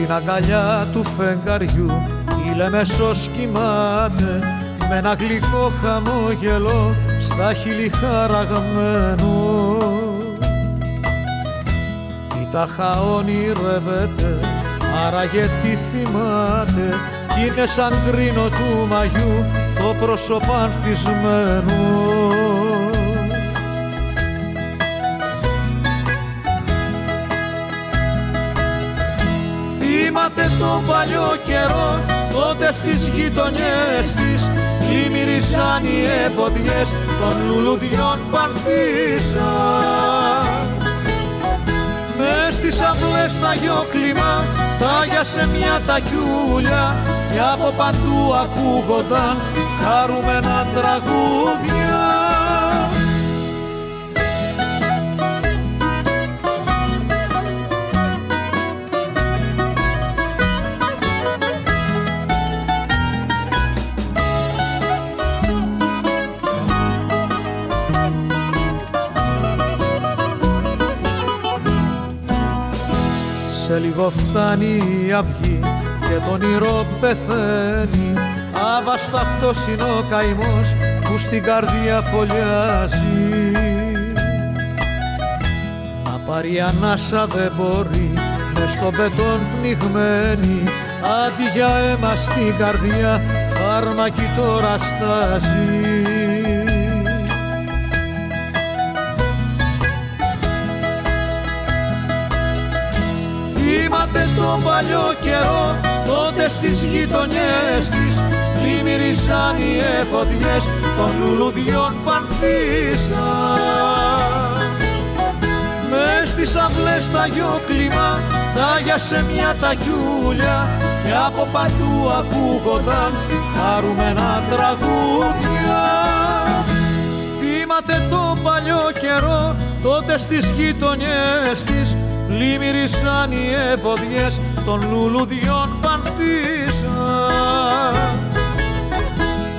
στην αγκαλιά του φεγγαριού. Η Λεμεσός κοιμάται με ένα γλυκό χαμόγελο στα χείλη χαραγμένο η τάχα ονειρεύεται άραγε τι θυμάται. Κι είναι σαν κρίνο του μαγιού το πρόσωπο ανθισμένο Θυμάται τον παλιό καιρό τότε στις γειτονιές της πλημμύρισαν οι εφοδιές των λουλουδιών πανθήσαν Μες στις αυλές τα γιόκλιμα σε μια τακιούλια και από παντού ακούγονταν χαρούμενα τραγούδια Σε λίγο φτάνει η αυγή και τον όνειρο πεθαίνει. Αβασταχτός είναι ο καημός που στην καρδιά φωλιάζει. Να πάρει ανάσα δεν μπορεί μες στον πετόν πνιγμένη. Αντί για αίμα στην καρδιά φάρμακι τώρα στάζει Θυμάται τον παλιό καιρό τότε στις γειτονιές της πλημμύρισαν οι εφοδιές των λουλουδιών πανθήσαν. Μες στις αυλές τα γιόκλιμα σε μια τακιούλια και από παντού ακούγονταν χαρούμενα τραγούδια. Θυμάται τον παλιό καιρό τότε στις γειτονιές της πλημμύρισαν οι εφοδιές των λουλουδιών πανθήσαν.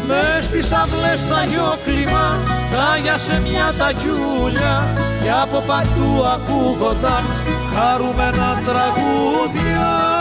Μες στις αυλές τα γιόκλιμα σε μια τακιούλια και από παντού ακούγονταν χαρούμενα τραγούδια